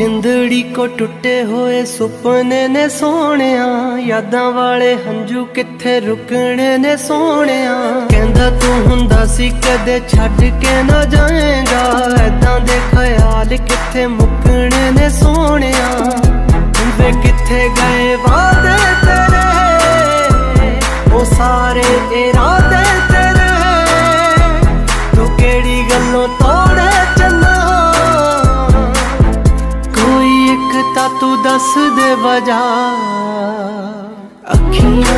ਕਈ ਕੋ ਟੁੱਟੇ ਹੋਏ ਸੁਪਨੇ ਨੇ ਸੋਹਣਿਆ, ਯਾਦਾਂ ਵਾਲੇ ਹੰਝੂ ਕਿੱਥੇ ਰੁਕਣੇ ਨੇ ਸੋਹਣਿਆ? ਕਹਿੰਦਾ ਤੂੰ ਹੁੰਦਾ ਸੀ ਕਦੇ ਛੱਡ ਕੇ ਨਾ ਜਾਏਗਾ ਐਦਾਂ ਦੇ ਖਿਆਲ ਕਿੱਥੇ ਮੁੱਕਣੇ ਨੇ ਸੋਹਣਿਆ? ਵੇ ਕਿੱਥੇ ਗਏ ਵਾਦੇ ਤੇਰੇ? ਉਹ ਸਾਰੇ ਇਰਾਦੇ ਦੱਸ ਦੇ ਵਜਾ। ਅੱਖੀਆਂ